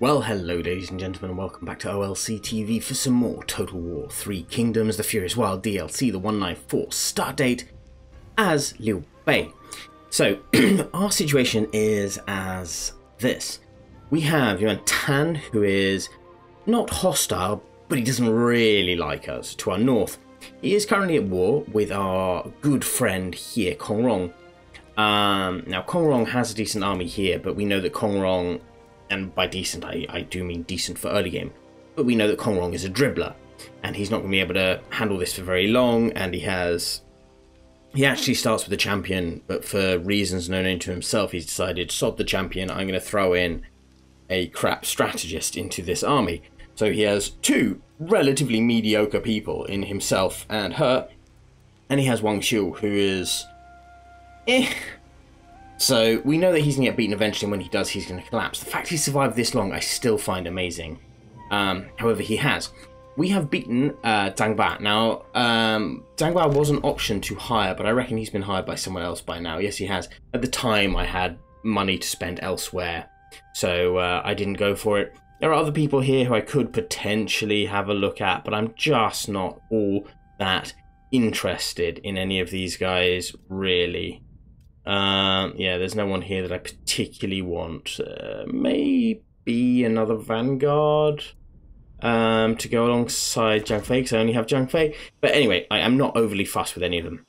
Well, hello, ladies and gentlemen, and welcome back to OLC TV for some more Total War 3 Kingdoms, the Furious Wild DLC, the 194 start date as Liu Bei. So, our situation is as this. We have Yuan Tan, who is not hostile, but he doesn't really like us, to our north. He is currently at war with our good friend here, Kong Rong. Um, now, Kong Rong has a decent army here, but we know that Kong Rong and by decent I, I do mean decent for early game, but we know that Kong Rong is a dribbler, and he's not going to be able to handle this for very long, and he has... He actually starts with the champion, but for reasons known to himself, he's decided, sod the champion, I'm going to throw in a crap strategist into this army. So he has two relatively mediocre people in himself and her, and he has Wang Xiu, who is... Eh, so we know that he's going to get beaten eventually, and when he does, he's going to collapse. The fact he survived this long, I still find amazing. Um, however, he has. We have beaten uh. Now, um, was an option to hire, but I reckon he's been hired by someone else by now. Yes, he has. At the time, I had money to spend elsewhere, so uh, I didn't go for it. There are other people here who I could potentially have a look at, but I'm just not all that interested in any of these guys, really. Um, yeah, there's no one here that I particularly want. Uh, maybe another Vanguard um, to go alongside Zhang Fei, because I only have Zhang Fei. But anyway, I am not overly fussed with any of them.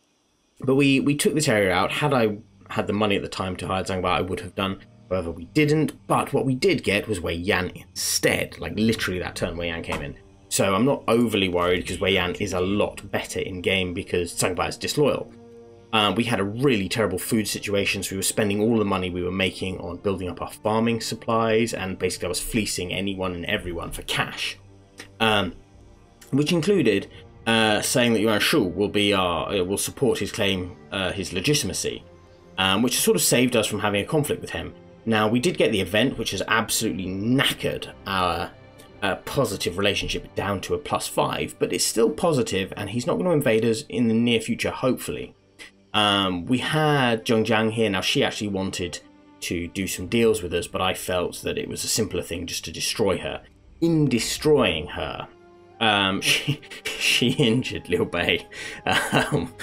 But we, we took this area out. Had I had the money at the time to hire Zhang Ba, I would have done. However, we didn't. But what we did get was Wei Yan instead. Like, literally that turn Wei Yan came in. So I'm not overly worried because Wei Yan is a lot better in game because Zhang Ba is disloyal. Um, we had a really terrible food situation, so we were spending all the money we were making on building up our farming supplies, and basically I was fleecing anyone and everyone for cash, um, which included uh, saying that Yuan Shu will be our uh, will support his claim, uh, his legitimacy, um, which sort of saved us from having a conflict with him. Now we did get the event, which has absolutely knackered our uh, positive relationship down to a plus five, but it's still positive, and he's not going to invade us in the near future, hopefully. Um, we had Zheng Jiang here. Now, she actually wanted to do some deals with us, but I felt that it was a simpler thing just to destroy her. In destroying her, um, she, she injured Liu Bei. Um,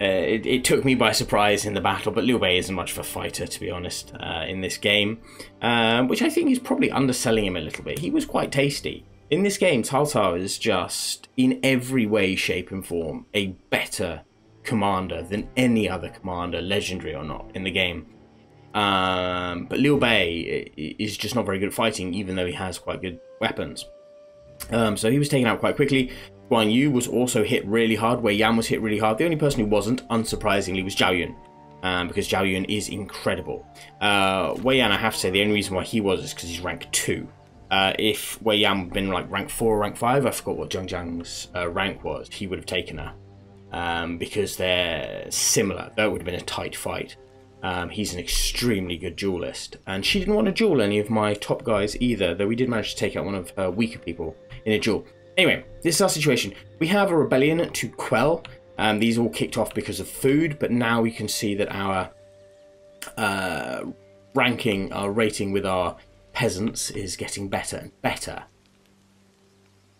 uh, it, it, took me by surprise in the battle, but Liu Bei isn't much of a fighter, to be honest, uh, in this game, um, which I think is probably underselling him a little bit. He was quite tasty. In this game, Cao is just, in every way, shape, and form, a better commander than any other commander, legendary or not, in the game. Um, but Liu Bei is just not very good at fighting, even though he has quite good weapons. Um, so he was taken out quite quickly. Guan Yu was also hit really hard, Wei Yan was hit really hard. The only person who wasn't, unsurprisingly, was Zhao Yun. Um, because Zhao Yun is incredible. Uh, Wei Yan, I have to say, the only reason why he was is because he's rank 2. Uh, if Wei Yan had been like rank 4 or rank 5, I forgot what Zheng Jiang's uh, rank was, he would have taken her um, because they're similar. That would have been a tight fight. Um, he's an extremely good duelist, and she didn't want to duel any of my top guys either, though we did manage to take out one of her weaker people in a duel. Anyway, this is our situation. We have a rebellion to quell. Um, these all kicked off because of food, but now we can see that our uh, ranking, our rating with our peasants is getting better and better.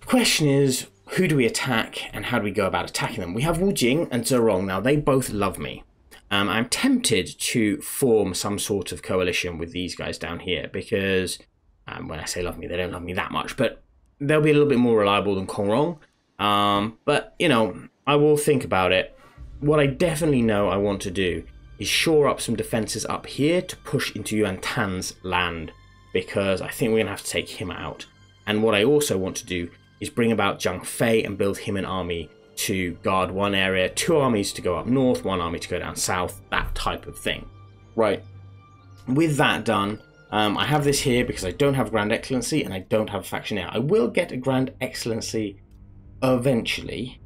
The question is, who do we attack and how do we go about attacking them? We have Wu Jing and Zerong. Now, they both love me. Um, I'm tempted to form some sort of coalition with these guys down here because um, when I say love me, they don't love me that much, but they'll be a little bit more reliable than Kong Rong. Um, but, you know, I will think about it. What I definitely know I want to do is shore up some defenses up here to push into Yuan Tan's land because I think we're going to have to take him out. And what I also want to do is bring about Zhang Fei and build him an army to guard one area, two armies to go up north, one army to go down south, that type of thing. Right. With that done, um, I have this here because I don't have Grand Excellency and I don't have a Factionnaire. I will get a Grand Excellency eventually.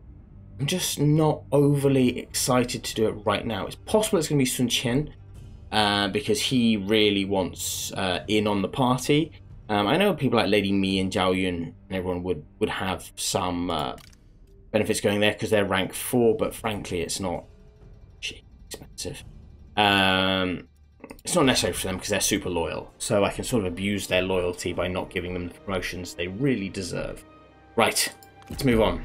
I'm just not overly excited to do it right now. It's possible it's going to be Sun Qian uh, because he really wants uh, in on the party. Um, I know people like Lady Mi and Zhao Yun and everyone would, would have some uh, benefits going there because they're rank 4, but frankly, it's not expensive. Um, it's not necessary for them because they're super loyal. So I can sort of abuse their loyalty by not giving them the promotions they really deserve. Right, let's move on.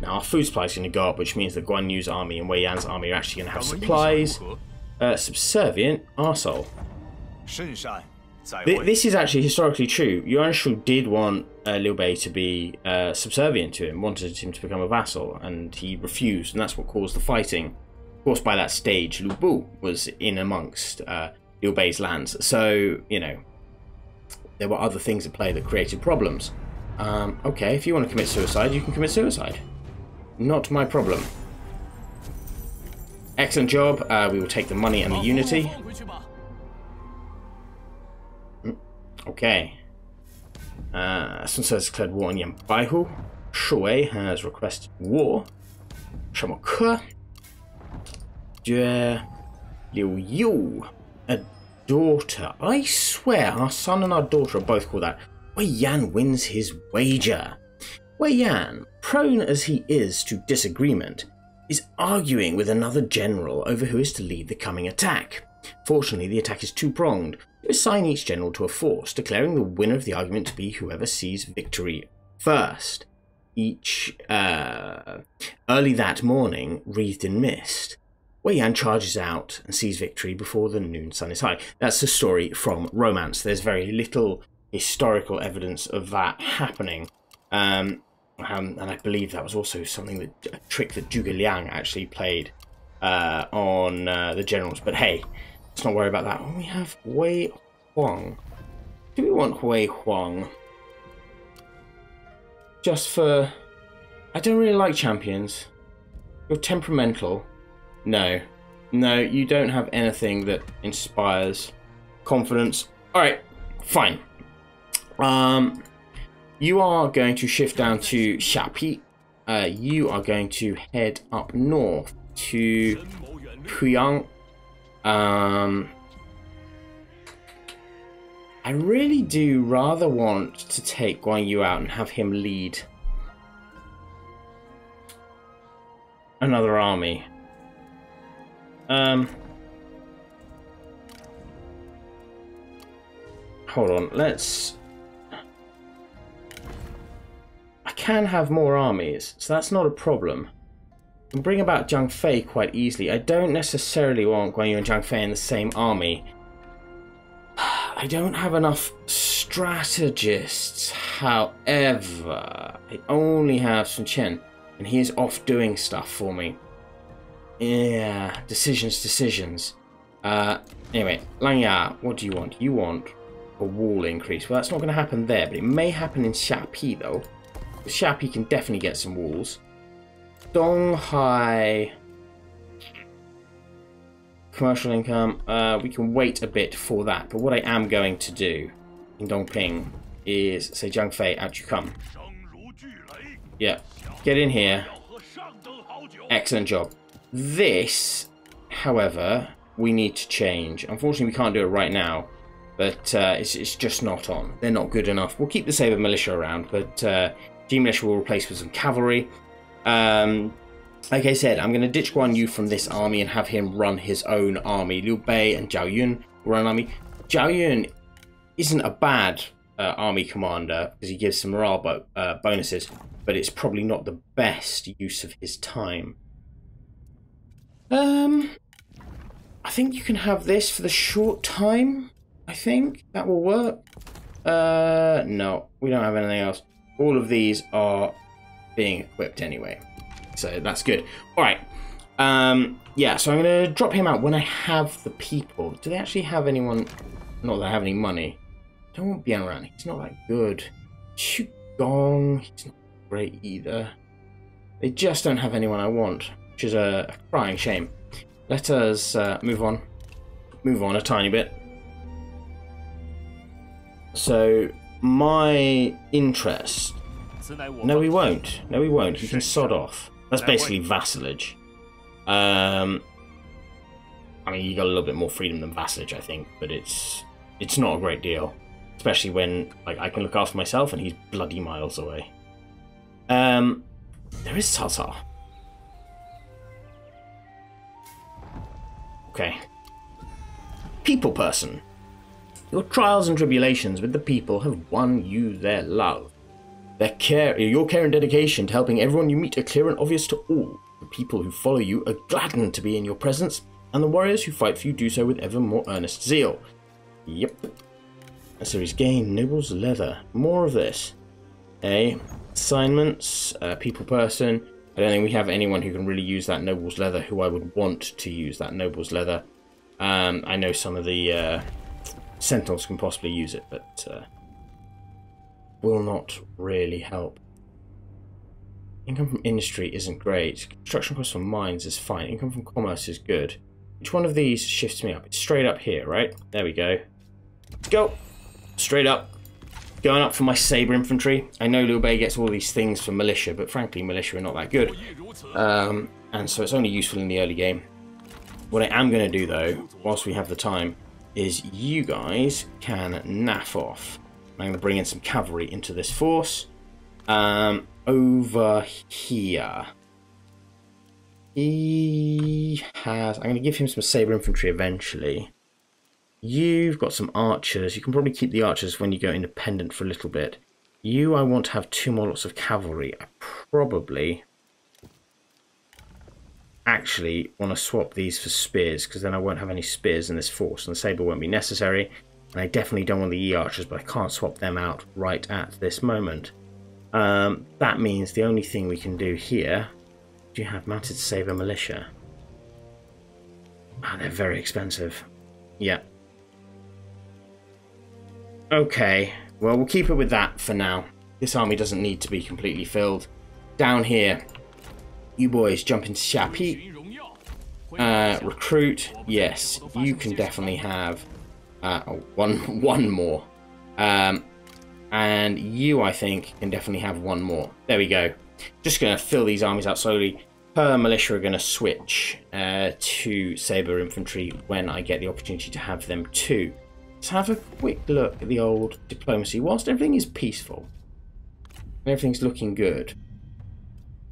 Now our food supply is going to go up, which means that Guan Yu's army and Wei Yan's army are actually going to have supplies. Uh, subservient arsehole. This is actually historically true. Yuan Shu did want uh, Liu Bei to be uh, subservient to him, wanted him to become a vassal, and he refused, and that's what caused the fighting. Of course, by that stage, Lu Bu was in amongst uh, Liu Bei's lands, so, you know, there were other things at play that created problems. Um, okay, if you want to commit suicide, you can commit suicide. Not my problem. Excellent job. Uh, we will take the money and the unity. Okay. Uh, Sun has declared war on Yanbaihu. Shui has requested war. Shamoke. Jue Liu Yu. A daughter. I swear, our son and our daughter are both called that. Wei Yan wins his wager. Wei Yan, prone as he is to disagreement, is arguing with another general over who is to lead the coming attack. Fortunately, the attack is two pronged. You assign each general to a force, declaring the winner of the argument to be whoever sees victory first. Each uh, early that morning, wreathed in mist, Wei Yan charges out and sees victory before the noon sun is high. That's a story from romance. There's very little historical evidence of that happening. Um, um, and I believe that was also something that a trick that Zhuge Liang actually played uh, on uh, the generals. But hey, let's not worry about that. we have Wei Huang. Do we want Wei Huang? Just for... I don't really like champions. You're temperamental. No. No, you don't have anything that inspires confidence. Alright, fine. Um, you are going to shift down to Xiapi. Uh, you are going to head up north to Puyang. Um, I really do rather want to take Guan Yu out and have him lead another army. Um, hold on, let's I can have more armies, so that's not a problem. Bring about Zhang Fei quite easily. I don't necessarily want Guan Yu and Zhang Fei in the same army. I don't have enough strategists, however. I only have Sun Chen, and he is off doing stuff for me. Yeah, decisions, decisions. Uh, anyway, Langya, what do you want? You want a wall increase. Well, that's not going to happen there, but it may happen in Xiapi, though. Xiapi can definitely get some walls. Donghai. Commercial income. Uh, we can wait a bit for that. But what I am going to do in Dongping is say Zhang Fei, out you come. Yeah. Get in here. Excellent job. This, however, we need to change. Unfortunately, we can't do it right now. But uh, it's, it's, just not on. They're not good enough. We'll keep the Saber Militia around, but uh, G-Militia will replace with some cavalry. Um, like I said, I'm going to ditch Guan Yu from this army and have him run his own army. Liu Bei and Zhao Yun run an army. Zhao Yun isn't a bad uh, army commander because he gives some morale bo uh, bonuses, but it's probably not the best use of his time. Um, I think you can have this for the short time. I think that will work. Uh, no, we don't have anything else all of these are being equipped anyway. So that's good. All right. Um, yeah, so I'm going to drop him out when I have the people. Do they actually have anyone? Not that I have any money. I don't want Bian around. He's not that good. Gong. He's not great either. They just don't have anyone I want, which is a, crying shame. Let us uh, move on. Move on a tiny bit. So my interest. No, we won't. No, we won't. He can sod off. That's basically vassalage. Um, I mean, you got a little bit more freedom than vassalage, I think, but it's it's not a great deal, especially when like I can look after myself and he's bloody miles away. Um, there is Tata. Okay. people person. Your trials and tribulations with the people have won you their love. Care, your care and dedication to helping everyone you meet are clear and obvious to all. The people who follow you are gladdened to be in your presence, and the warriors who fight for you do so with ever more earnest zeal. Yep. A series gain Noble's Leather. More of this. A assignments, uh, people person. I don't think we have anyone who can really use that Noble's Leather who I would want to use that Noble's Leather. Um, I know some of the uh, Sentinels can possibly use it, but uh, will not really help. Income from industry isn't great. Construction costs from mines is fine. Income from commerce is good. Which one of these shifts me up? It's straight up here, right? There we go. Go! Straight up. Going up for my Sabre infantry. I know Liu Bei gets all these things for militia, but frankly, militia are not that good. Um, and so it's only useful in the early game. What I am going to do, though, whilst we have the time, is you guys can naff off. I'm going to bring in some cavalry into this force. Um, over here. He has... I'm going to give him some saber infantry eventually. You've got some archers. You can probably keep the archers when you go independent for a little bit. You, I want to have two more lots of cavalry. I probably actually want to swap these for spears because then I won't have any spears in this force and the saber won't be necessary. And I definitely don't want the E-archers, but I can't swap them out right at this moment. Um, that means the only thing we can do here... Do you have mounted saber militia? Ah, they're very expensive. Yeah. Okay, well we'll keep it with that for now. This army doesn't need to be completely filled. Down here, you boys jump into Xiapi. Uh, recruit, yes, you can definitely have uh, one, one more. Um, and you, I think, can definitely have one more. There we go. Just going to fill these armies out slowly. Per militia are going to switch uh, to Sabre infantry when I get the opportunity to have them too. Let's have a quick look at the old diplomacy. Whilst everything is peaceful, everything's looking good,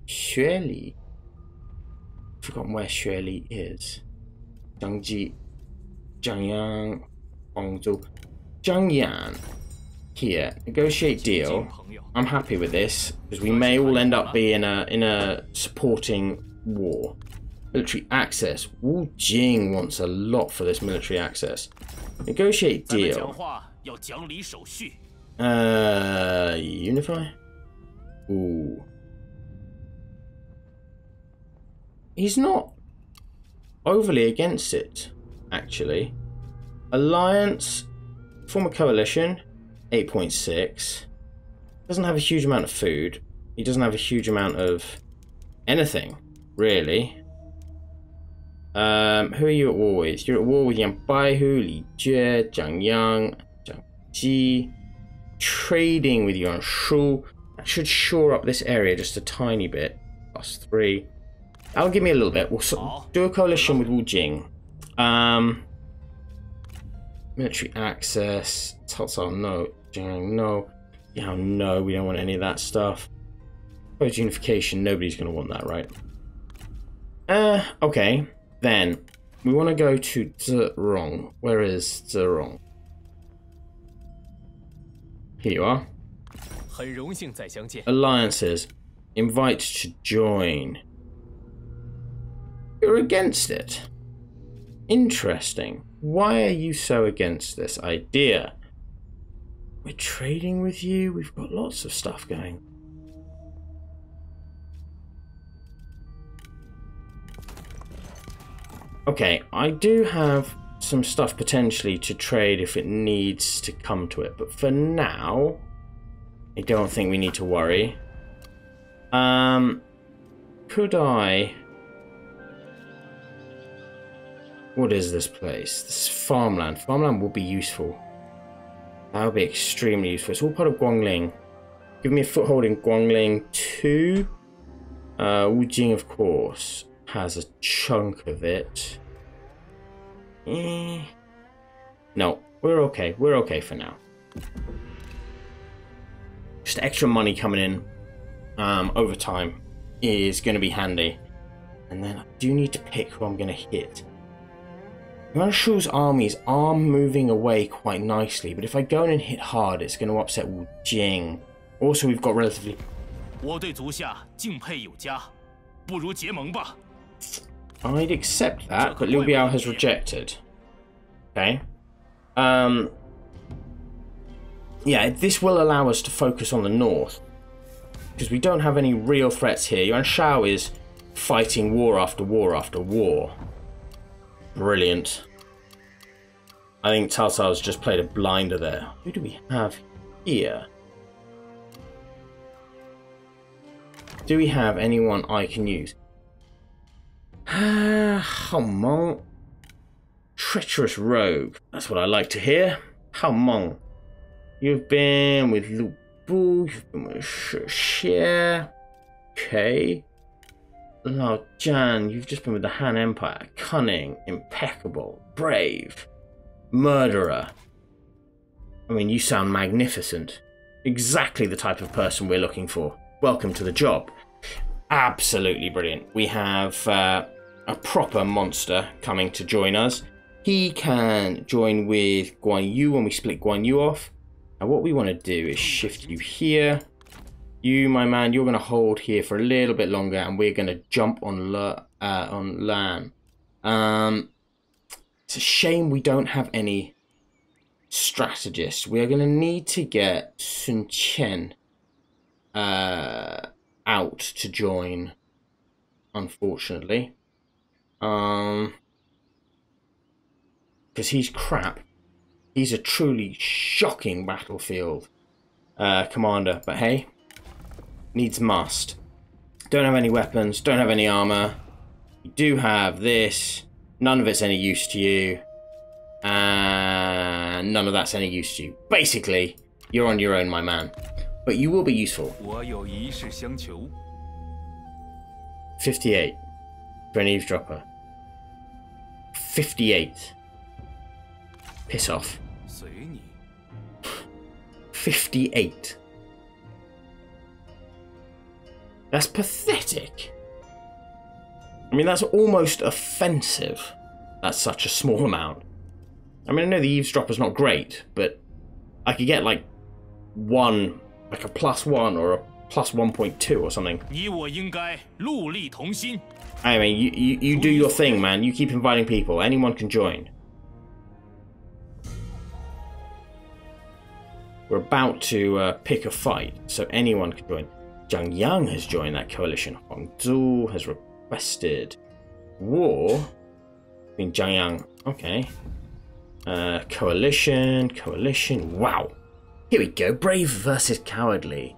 Surely. Forgotten where Shirley is. Jiangji, Jiangyang, Guangzhou, Jiangyan. Here, negotiate deal. I'm happy with this because we may all end up being a in a supporting war. Military access. Wu Jing wants a lot for this military access. Negotiate deal. Uh, unify. Ooh. he's not overly against it, actually. Alliance, form a coalition, 8.6. Doesn't have a huge amount of food. He doesn't have a huge amount of anything, really. Um, who are you at war with? You're at war with Yang Baihu, Li Jie, Zhang Yang, Zhang Ji. Trading with Yuan Shu. That should shore up this area just a tiny bit. Plus three. That'll give me a little bit. We'll so do a coalition with Wu Jing. Um, military access. Cao, no. Jiang, no. Yeah, no, we don't want any of that stuff. Post unification, nobody's going to want that, right? Uh, okay. Then, we want to go to Zerong. Where is Zerong? Here you are. Alliances. Invite to join. You're against it. Interesting. Why are you so against this idea? We're trading with you. We've got lots of stuff going. Okay, I do have some stuff potentially to trade if it needs to come to it. But for now, I don't think we need to worry. Um, could I... What is this place? This is farmland. Farmland will be useful. That will be extremely useful. It's all part of Guangling. Give me a foothold in Guangling too. Uh, Wujing, of course, has a chunk of it. Eh. No, we're okay. We're okay for now. Just extra money coming in um, over time is going to be handy. And then I do need to pick who I'm going to hit. Mershu's armies are moving away quite nicely, but if I go in and hit hard, it's going to upset Wu Jing. Also, we've got relatively... I'd accept that, but Liu Biao has rejected. Okay. Um, yeah, this will allow us to focus on the north. Because we don't have any real threats here. Yuan Shao is fighting war after war after war. Brilliant. I think Cao's just played a blinder there. Who do we have here? Do we have anyone I can use? Ah, Hao Meng. Treacherous rogue. That's what I like to hear. Hao Meng. You've been with Lu Bu, you've been with Shi Xie. Okay. Lao Jan, you've just been with the Han Empire. Cunning, impeccable, brave, murderer. I mean, you sound magnificent. Exactly the type of person we're looking for. Welcome to the job. Absolutely brilliant. We have uh, a proper monster coming to join us. He can join with Guan Yu when we split Guan Yu off. And what we want to do is shift you here. You, my man, you're going to hold here for a little bit longer, and we're going to jump on uh, on Lan. Um, it's a shame we don't have any strategists. We're going to need to get Sun Chen uh, out to join, unfortunately. Um, because he's crap. He's a truly shocking battlefield uh, commander. But hey, needs must. Don't have any weapons, don't have any armor. You do have this. None of it's any use to you. And none of that's any use to you. Basically, you're on your own, my man. But you will be useful. 58 for an eavesdropper. 58. Piss off. 58. That's pathetic. I mean, that's almost offensive That's such a small amount. I mean, I know the eavesdropper's not great, but I could get like one, like a plus one or a plus 1.2 or something. I mean, you, you, you do your thing, man. You keep inviting people. Anyone can join. We're about to uh, pick a fight, so anyone can join. Zhang Yang has joined that coalition. Huang Zu has requested war between Zhang Yang. Okay. Uh, coalition, coalition. Wow. Here we go. Brave versus cowardly.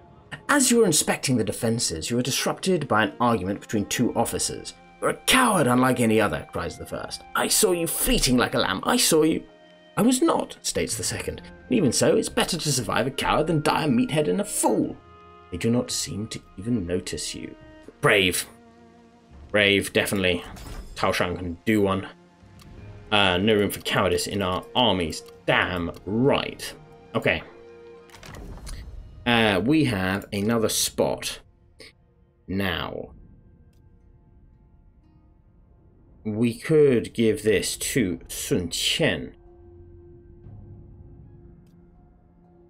As you were inspecting the defences, you were disrupted by an argument between two officers. You're a coward unlike any other, cries the first. I saw you fleeting like a lamb. I saw you. I was not, states the second. Even so, it's better to survive a coward than die a meathead and a fool. They do not seem to even notice you. Brave. Brave, definitely. Tao Shan can do one. Uh, no room for cowardice in our armies. Damn right. Okay. Uh, we have another spot. Now. We could give this to Sun Qian.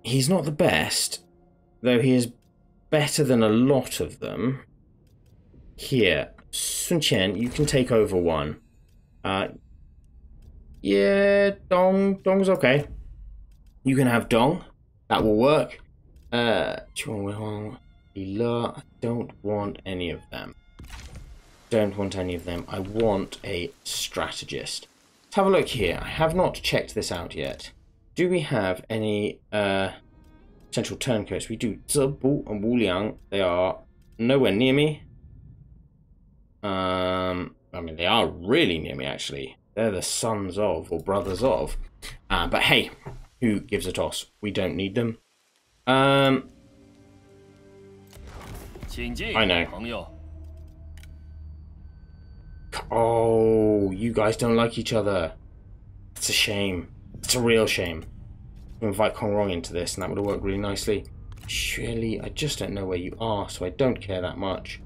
He's not the best, though he is better than a lot of them. Here, Sun Chen, you can take over one. Uh, yeah, Dong, Dong's okay. You can have Dong. That will work. Uh, I don't want any of them. Don't want any of them. I want a strategist. Let's have a look here. I have not checked this out yet. Do we have any uh, Potential turncoats. We do Zebu and Wuliang. They are nowhere near me. Um, I mean, they are really near me, actually. They're the sons of, or brothers of. Uh, but hey, who gives a toss? We don't need them. Um, I know. Oh, you guys don't like each other. It's a shame. It's a real shame invite Kong Rong into this and that would have worked really nicely. Surely, I just don't know where you are, so I don't care that much.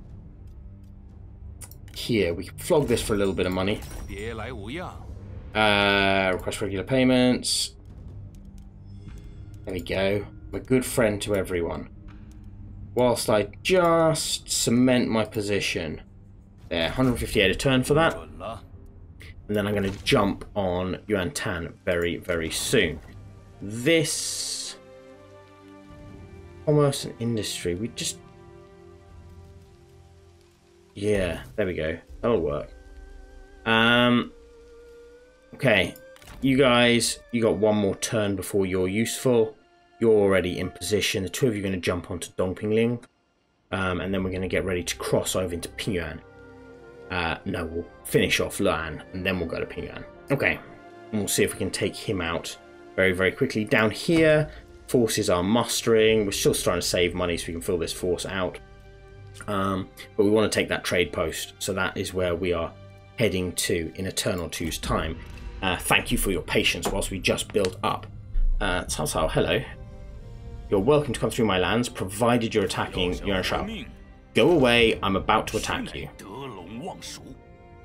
Here, we can flog this for a little bit of money. Uh, request regular payments. There we go. I'm a good friend to everyone. Whilst I just cement my position. There, 158 a turn for that. And then I'm going to jump on Yuan Tan very, very soon. This commerce and industry, we just yeah, there we go. That'll work. Um, okay, you guys, you got one more turn before you're useful. You're already in position. The two of you are going to jump onto Dongpingling, um, and then we're going to get ready to cross over into Pingyuan. Uh, no, we'll finish off Lan, and then we'll go to Pingyuan. Okay, and we'll see if we can take him out very, very quickly. Down here, forces are mustering. We're still trying to save money so we can fill this force out. Um, but we want to take that trade post. So that is where we are heading to in Eternal 2's time. Uh, thank you for your patience whilst we just build up. Uh, Cao Cao, hello. You're welcome to come through my lands, provided you're attacking Yuan Shao. Go away, I'm about to attack you.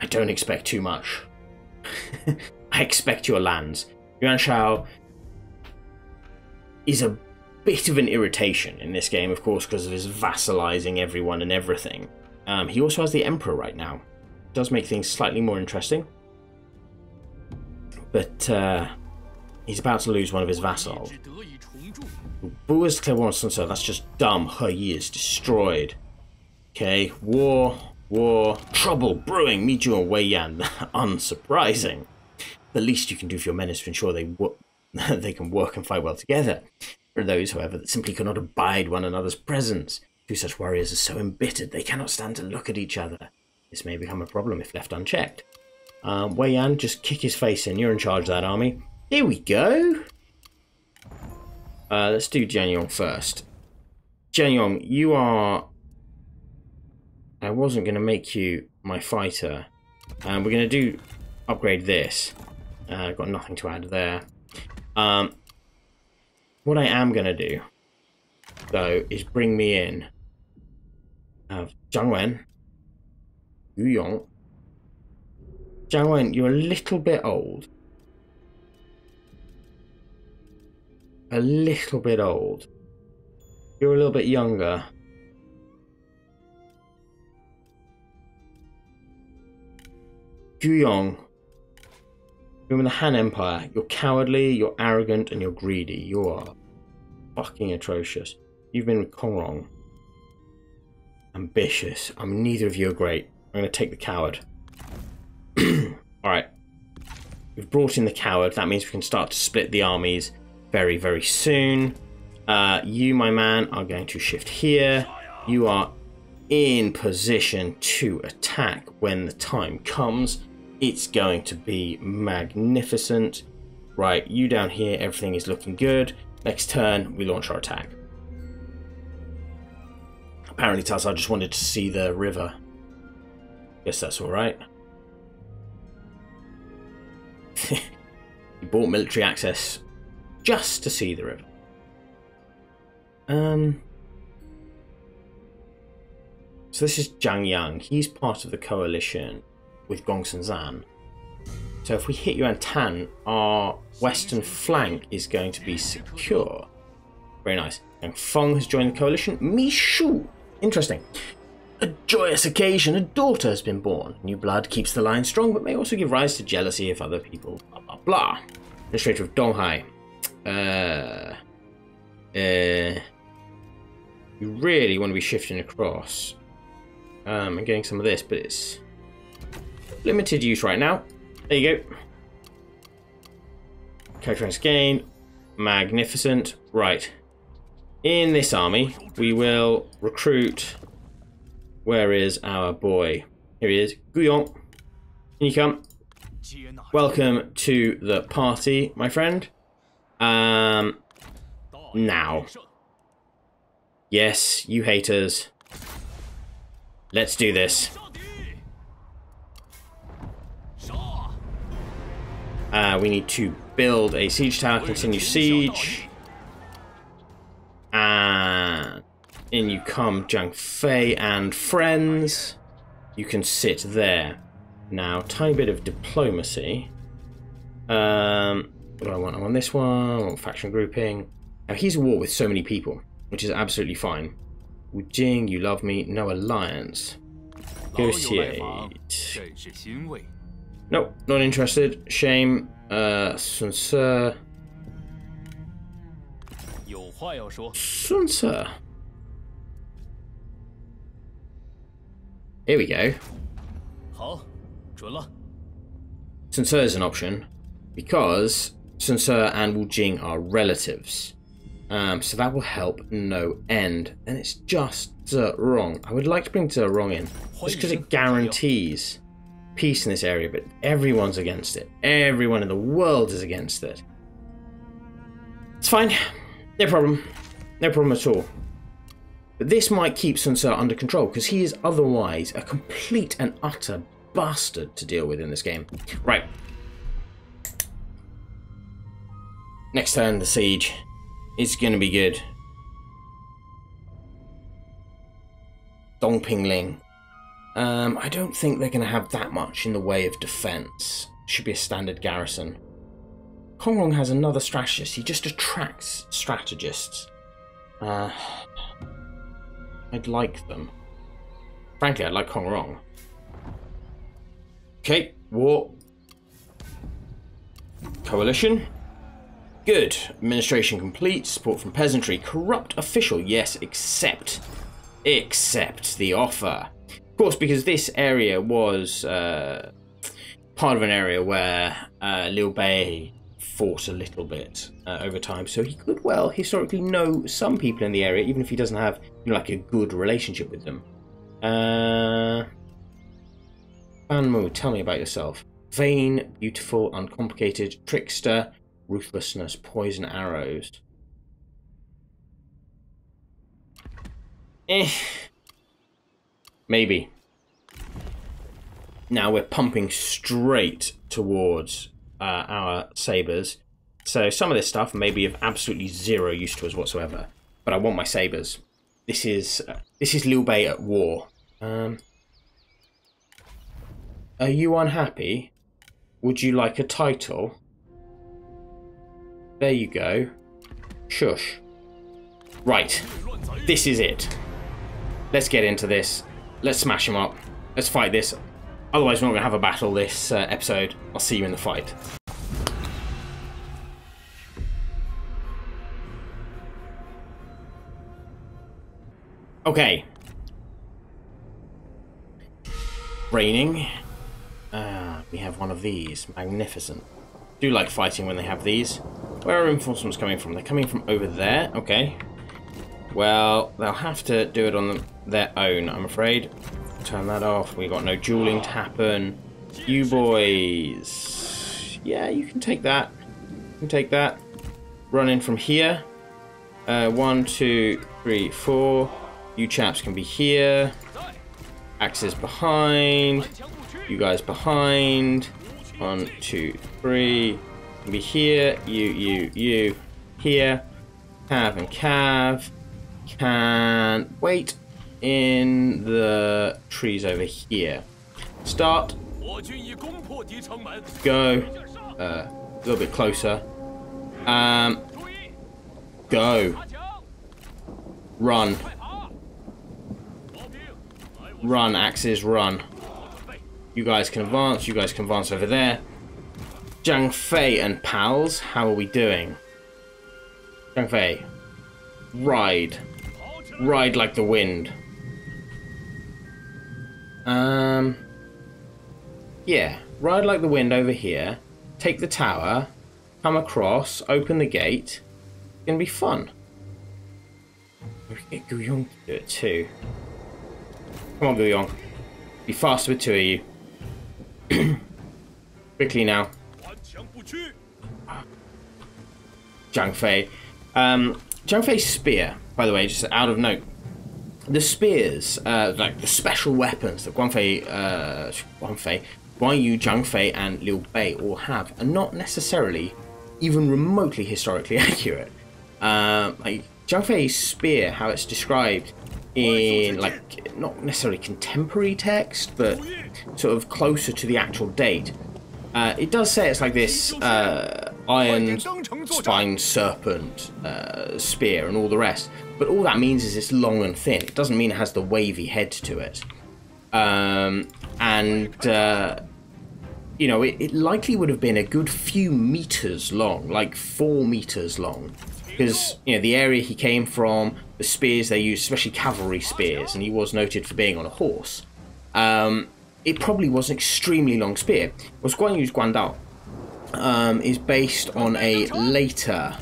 I don't expect too much. I expect your lands. Yuan Shao is a bit of an irritation in this game, of course, because of his vassalizing everyone and everything. Um, he also has the Emperor right now. Does make things slightly more interesting. But uh, he's about to lose one of his vassals. Bua's Clairvoyance so that's just dumb. Her Yi is destroyed. Okay, war, war, trouble brewing. Meet you and Wei Yan, unsurprising. The least you can do for your men is to ensure they wo- they can work and fight well together. There are those, however, that simply cannot abide one another's presence. Two such warriors are so embittered they cannot stand to look at each other. This may become a problem if left unchecked. Um, Wei Yan, just kick his face in. You're in charge of that army. Here we go. Uh, let's do Jian Yong first. Jian Yong, you are. I wasn't going to make you my fighter. Um, we're going to do upgrade this. Uh, got nothing to add there. Um, what I am going to do, though, is bring me in. Have Zhang Wen, Yu Yong. Zhang Wen, you're a little bit old. a little bit old. You're a little bit younger. Guyong, you're in the Han Empire. You're cowardly, you're arrogant, and you're greedy. You are fucking atrocious. You've been with Kong Rong. Ambitious. I'm neither of you are great. I'm gonna take the coward. Alright. We've brought in the coward. That means we can start to split the armies very, very soon. Uh, you, my man, are going to shift here. You are in position to attack when the time comes. It's going to be magnificent. Right, you down here, everything is looking good. Next turn, we launch our attack. Apparently, Taz, I just wanted to see the river. Guess that's alright. you bought military access just to see the river. Um. So this is Zhang Yang. He's part of the coalition with Gongsun Zan. So if we hit Yuan Tan, our western flank is going to be secure. Very nice. And Feng has joined the coalition. Mi Shu. Interesting. A joyous occasion. A daughter has been born. New blood keeps the line strong, but may also give rise to jealousy if other people. Blah blah blah. Administrator of Donghai. Uh, uh, you really want to be shifting across um, and getting some of this, but it's limited use right now. There you go. Characterized gain, magnificent. Right. In this army, we will recruit. Where is our boy? Here he is. Guyon, can you come? Welcome to the party, my friend. Um, now. Yes, you haters. Let's do this. Uh, we need to build a siege tower, continue siege. And in you come, Zhang Fei and friends. You can sit there. Now, tiny bit of diplomacy. Um, what do I want? I want this one. I want faction grouping. Now he's at war with so many people, which is absolutely fine. Wu Jing, you love me. No alliance. Negotiate. Nope, not interested. Shame. Uh, Sun Ce. Sun Ce. Here we go. Sun Ce is an option because Sun Ce and Wu Jing are relatives. Um, so that will help no end. And it's just uh, wrong. I would like to bring Zerong in just because it guarantees peace in this area, but everyone's against it. Everyone in the world is against it. It's fine. No problem. No problem at all. But this might keep Sun Ce under control because he is otherwise a complete and utter bastard to deal with in this game. Right. Next turn, the siege. It's going to be good. Dong Dongpingling. Um, I don't think they're going to have that much in the way of defense. Should be a standard garrison. Kong Rong has another strategist. He just attracts strategists. Uh, I'd like them. Frankly, I'd like Kong Rong. Okay, war. Coalition. Good. Administration complete. Support from peasantry. Corrupt official. Yes, accept. Accept the offer. Of course, because this area was uh, part of an area where uh, Liu Bei fought a little bit uh, over time, so he could well historically know some people in the area, even if he doesn't have you know, like a good relationship with them. Uh, Banmu, tell me about yourself. Vain, beautiful, uncomplicated, trickster, ruthlessness, poison arrows. Eh. Maybe. Now we're pumping straight towards uh, our sabers. So some of this stuff may be of absolutely zero use to us whatsoever. But I want my sabers. This is uh, this is Liu Bei at war. Um, are you unhappy? Would you like a title? There you go. Shush. Right. This is it. Let's get into this. Let's smash him up. Let's fight this. Otherwise, we're not going to have a battle this uh, episode. I'll see you in the fight. Okay. Raining. Ah, we have one of these. Magnificent. Do like fighting when they have these. Where are reinforcements coming from? They're coming from over there. Okay. Well, they'll have to do it on their own, I'm afraid. Turn that off. We've got no dueling to happen. You boys. Yeah, you can take that. You can take that. Run in from here. Uh, one, two, three, four. You chaps can be here. Axes behind. You guys behind. One, two, three. Be here. You, you, you. Here. Cav and Cav. Can wait in the trees over here. Start. Go. Uh, a little bit closer. Um. Go. Run. Run, axes, run. You guys can advance. You guys can advance over there. Zhang Fei and pals, how are we doing? Zhang Fei. Ride. Ride like the wind. Um, yeah, ride like the wind over here. Take the tower. Come across. Open the gate. It's gonna be fun. We can get Guyong to do it too. Come on, Guyong. Be faster with two of you. Quickly now. Zhang Fei. Um, Zhang Fei's spear, by the way, just out of note, the spears, uh, like the special weapons that Guan Fei, uh, Guan Fei, Guan Yu, Zhang Fei, and Liu Bei all have are not necessarily even remotely historically accurate. Uh, like Zhang Fei's spear, how it's described in like not necessarily contemporary text, but sort of closer to the actual date. Uh, it does say it's like this uh, iron spine serpent uh, spear and all the rest, but all that means is it's long and thin. It doesn't mean it has the wavy head to it. Um, and uh, you know, it, it, likely would have been a good few meters long, like four meters long, because you know the area he came from, the spears they used, especially cavalry spears, and he was noted for being on a horse. Um, it probably was an extremely long spear. Was Guan Yu's Guandao um, is based on a later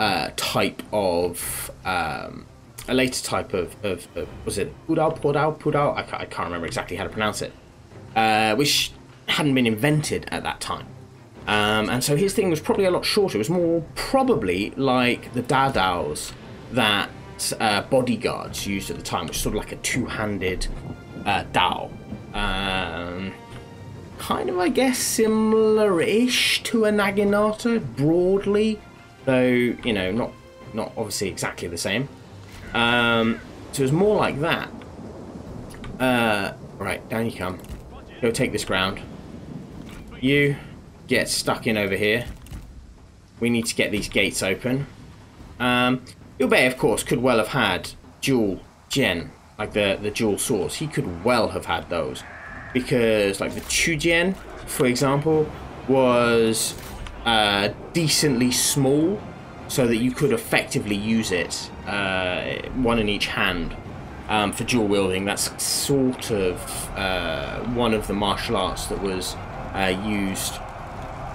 uh, type of um, a later type of, of, of was it Pudao Pudao Pudao? I can't, I can't remember exactly how to pronounce it, uh, which hadn't been invented at that time. Um, and so his thing was probably a lot shorter. It was more probably like the Dadaos that uh, bodyguards used at the time, which is sort of like a two-handed uh, Dao. Um, kind of, I guess, similar-ish to a Naginata, broadly, though you know, not not obviously exactly the same. Um, so it's more like that. Uh, right, down you come. Go take this ground. You get stuck in over here. We need to get these gates open. Um, Liu Bei, of course, could well have had dual jian, like the, the dual swords. He could well have had those. Because, like, the Chu Jian, for example, was uh, decently small so that you could effectively use it, uh, one in each hand, um, for dual wielding. That's sort of uh, one of the martial arts that was uh, used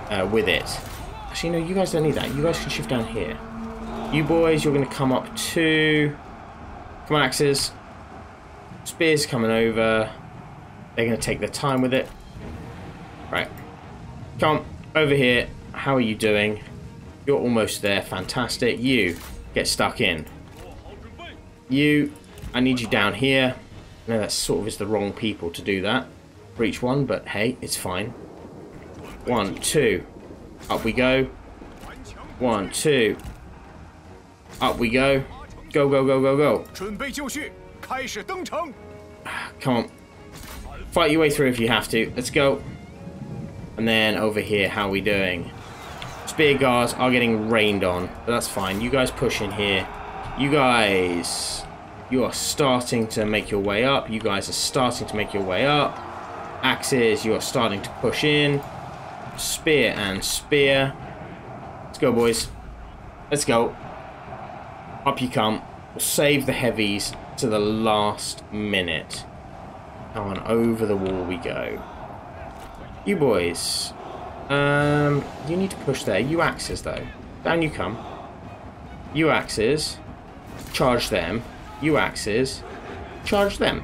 uh, with it. Actually, no, you guys don't need that. You guys can shift down here. You boys, you're going to come up to... Come on, axes. Spears coming over. They're going to take their time with it. Right. Come over here. How are you doing? You're almost there. Fantastic. You, get stuck in. You, I need you down here. No, that sort of is the wrong people to do that for each one, but hey, it's fine. One, two. Up we go. One, two. Up we go. Go, go, go, go, go. Come on. Fight your way through if you have to. Let's go. And then over here, how are we doing? Spear guards are getting rained on, but that's fine. You guys push in here. You guys, you are starting to make your way up. You guys are starting to make your way up. Axes, you are starting to push in. Spear and spear. Let's go, boys. Let's go. Up you come. We'll save the heavies to the last minute. On, over the wall we go. You boys. Um, you need to push there. You axes, though. Down you come. You axes. Charge them. You axes. Charge them.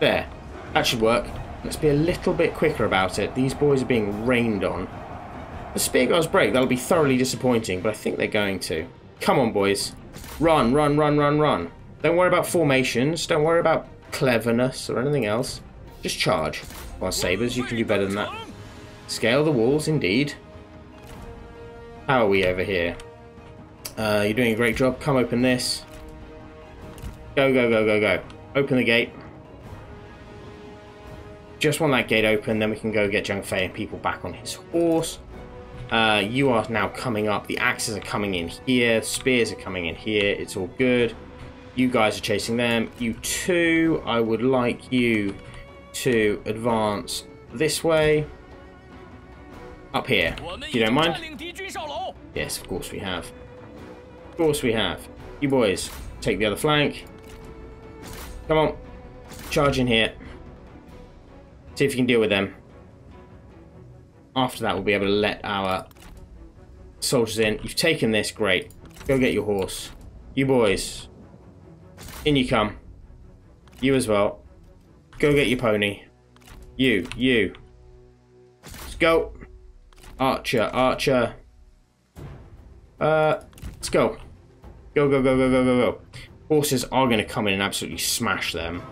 There. That should work. Let's be a little bit quicker about it. These boys are being rained on. The spear guards break. That'll be thoroughly disappointing, but I think they're going to. Come on, boys. Run, run, run, run, run. Don't worry about formations. Don't worry about cleverness or anything else. Just charge. On, Sabers, you can do better than that. Scale the walls, indeed. How are we over here? Uh, you're doing a great job. Come open this. Go, go, go, go, go. Open the gate. Just want that gate open, then we can go get Zhang Fei and people back on his horse. Uh, you are now coming up. The axes are coming in here. Spears are coming in here. It's all good. You guys are chasing them. You two, I would like you to advance this way. Up here. If you don't mind. Yes, of course we have. Of course we have. You boys, take the other flank. Come on. Charge in here. See if you can deal with them. After that, we'll be able to let our soldiers in. You've taken this, great. Go get your horse. You boys. In you come. You as well. Go get your pony. You, you. Let's go. Archer, Archer. Uh, let's go. Go, go, go, go, go, go, go. Horses are going to come in and absolutely smash them.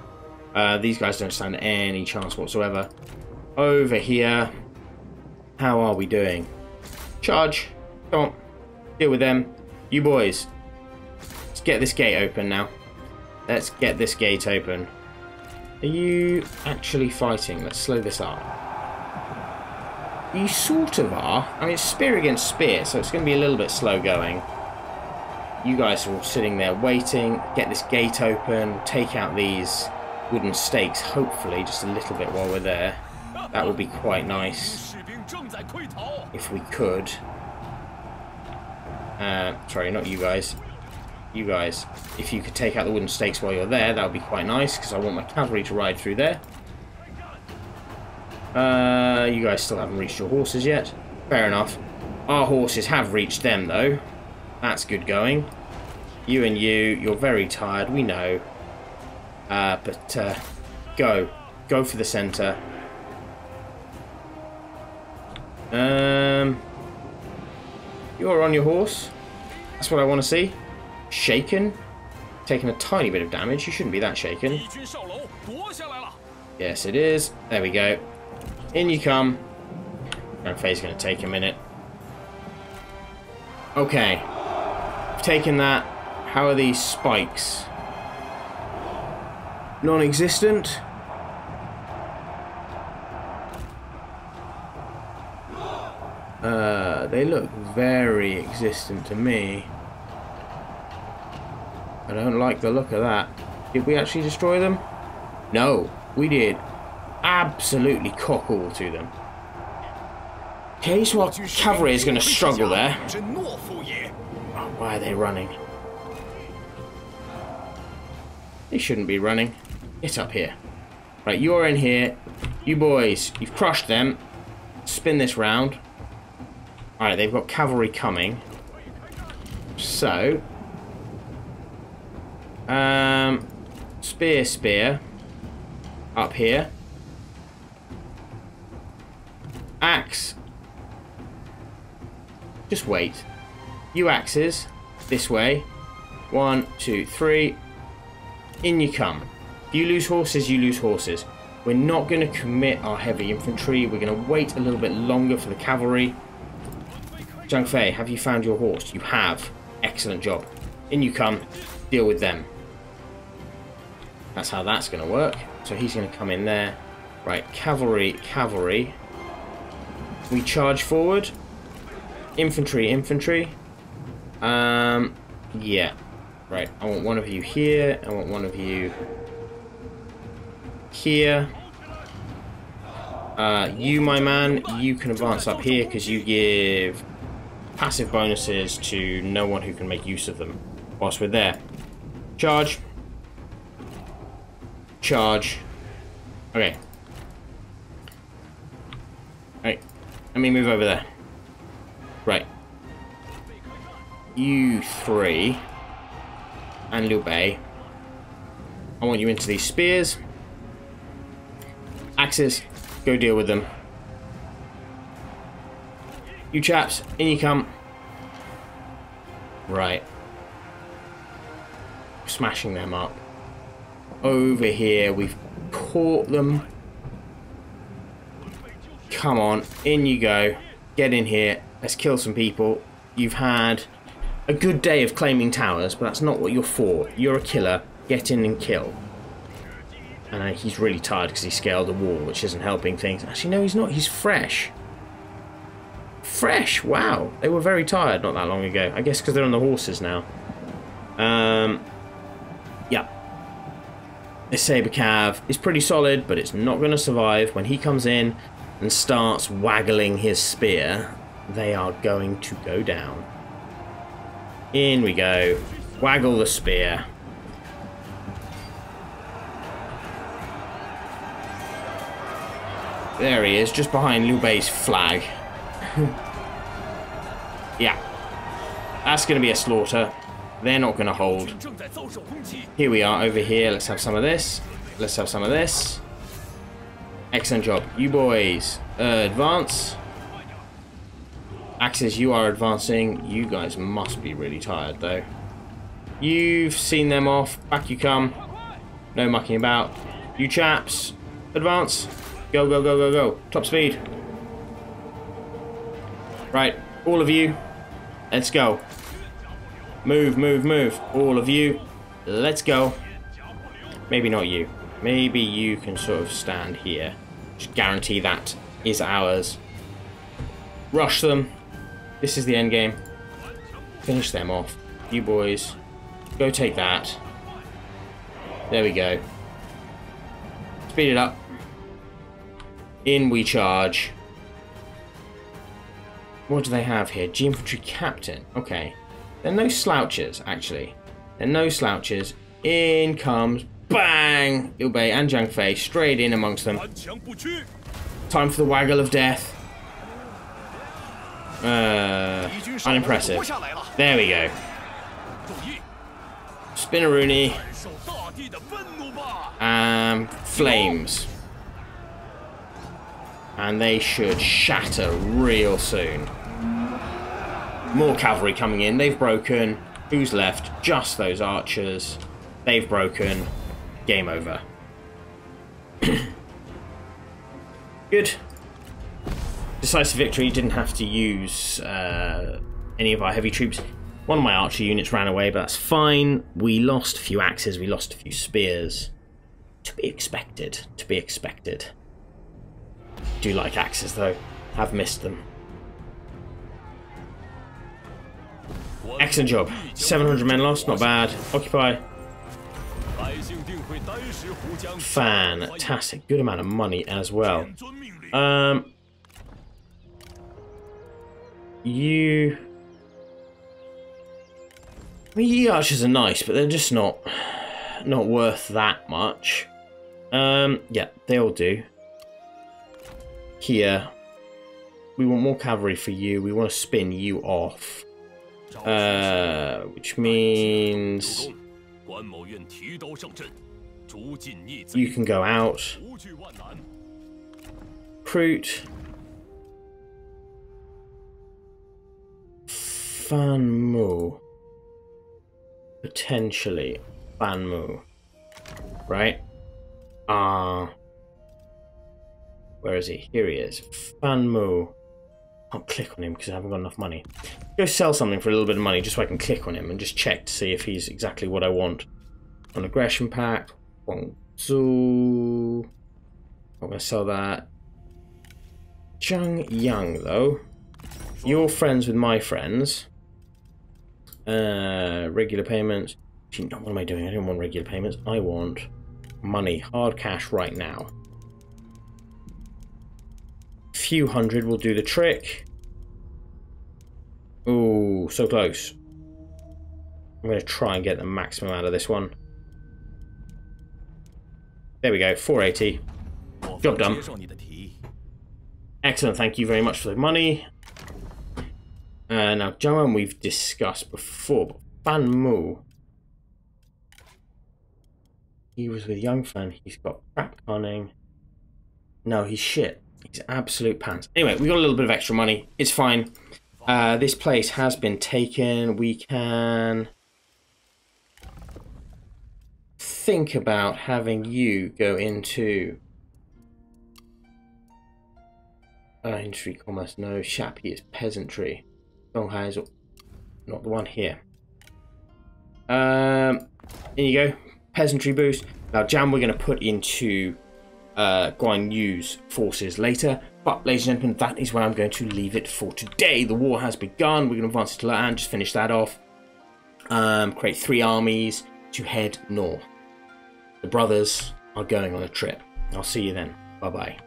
Uh, these guys don't stand any chance whatsoever. Over here. How are we doing? Charge. Come on. Deal with them. You boys. Let's get this gate open now. Let's get this gate open. Are you actually fighting? Let's slow this up. You sort of are. I mean, it's spear against spear, so it's going to be a little bit slow going. You guys are all sitting there waiting. Get this gate open. Take out these wooden stakes, hopefully, just a little bit while we're there. That would be quite nice. If we could. Uh, sorry, not you guys. You guys. If you could take out the wooden stakes while you're there, that would be quite nice, because I want my cavalry to ride through there. Uh, you guys still haven't reached your horses yet. Fair enough. Our horses have reached them, though. That's good going. You and you, you're very tired, we know. Uh, but uh, go. Go for the centre. Um, you're on your horse. That's what I want to see. Shaken. Taking a tiny bit of damage. You shouldn't be that shaken. Yes, it is. There we go. In you come. Zhang Fei's going to take a minute. Okay. Taking that. How are these spikes? Non-existent. Uh, they look very existent to me. I don't like the look of that. Did we actually destroy them? No, we did. Absolutely cock all to them. Okay, so our cavalry is going to struggle there. Oh, why are they running? They shouldn't be running. Get up here. Right, you're in here. You boys, you've crushed them. Spin this round. Alright, they've got cavalry coming. So... Um... Spear, spear. Up here. Axe. Just wait. You axes. This way. One, two, three. In you come. If you lose horses, you lose horses. We're not going to commit our heavy infantry. We're going to wait a little bit longer for the cavalry. Zhang Fei, have you found your horse? You have. Excellent job. In you come. Deal with them. That's how that's going to work. So he's going to come in there. Right, cavalry, cavalry. We charge forward. Infantry, infantry. Um, yeah. Right, I want one of you here. I want one of you here. Uh, you, my man, you can advance up here because you give passive bonuses to no one who can make use of them whilst we're there. Charge. Charge. Okay. Let me move over there. Right. You three. And Liu Bei. I want you into these spears. Axes. Go deal with them. You chaps, in you come. Right. Smashing them up. Over here, we've caught them. Come on, in you go. Get in here. Let's kill some people. You've had a good day of claiming towers, but that's not what you're for. You're a killer. Get in and kill. And uh, he's really tired because he scaled a wall, which isn't helping things. Actually, no, he's not. He's fresh. Fresh, wow. They were very tired not that long ago. I guess because they're on the horses now. Um, yeah. This Saber Cav is pretty solid, but it's not going to survive. When he comes in and starts waggling his spear, they are going to go down. In we go. Waggle the spear. There he is, just behind Liu Bei's flag. yeah. That's going to be a slaughter. They're not going to hold. Here we are, over here. Let's have some of this. Let's have some of this. Excellent job. You boys, uh, advance. Axes, you are advancing. You guys must be really tired, though. You've seen them off. Back you come. No mucking about. You chaps, advance. Go, go, go, go, go. Top speed. Right, all of you, let's go. Move, move, move. All of you, let's go. Maybe not you. Maybe you can sort of stand here. Just guarantee that is ours. Rush them. This is the end game. Finish them off. You boys, go take that. There we go. Speed it up. In we charge. What do they have here? Ji Infantry Captain. Okay. They're no slouches, actually. They're no slouches. In comes, bang! Liu Bei and Zhang Fei straight in amongst them. Time for the waggle of death. Uh, unimpressive. There we go. Spinaroonie. And flames. And they should shatter real soon. More cavalry coming in. They've broken. Who's left? Just those archers. They've broken. Game over. Good. Decisive victory. Didn't have to use uh, any of our heavy troops. One of my archer units ran away, but that's fine. We lost a few axes. We lost a few spears. To be expected. To be expected. Do like axes, though. Have missed them. Excellent job. 700 men lost, not bad. Occupy. Fantastic. Good amount of money as well. Um, you... I mean, Yi archers are nice, but they're just not not worth that much. Um, yeah, they'll do. Here, we want more cavalry for you. We want to spin you off. Uh, which means you can go out. Recruit. Fan Mu. Potentially. Fan Mu. Right? Ah. Uh, where is he? Here he is. Fan Mu. I'll click on him because I haven't got enough money. Go sell something for a little bit of money just so I can click on him and just check to see if he's exactly what I want. On aggression pact. Guangzhou. I'm going to sell that. Zhang Yang, though. You're friends with my friends. Uh, regular payments. What am I doing? I don't want regular payments. I want money, hard cash right now. Few hundred will do the trick. Oh, so close. I'm going to try and get the maximum out of this one. There we go, 480. Job done. Excellent, thank you very much for the money. Uh, now, Zhang we've discussed before, but Fan Mu. He was with Young Fan, he's got crap cunning. No, he's shit. He's absolute pants. Anyway, we got a little bit of extra money. It's fine. Uh, this place has been taken. We can think about having you go into uh, industry commerce. No, Xiapi is peasantry. Donghai is not the one here. Um, here you go. Peasantry boost. Now, Jam we're going to put into uh, Guan Yu's forces later. But, ladies and gentlemen, that is where I'm going to leave it for today. The war has begun. We're going to advance to land, just finish that off. Um, create three armies to head north. The brothers are going on a trip. I'll see you then. Bye-bye.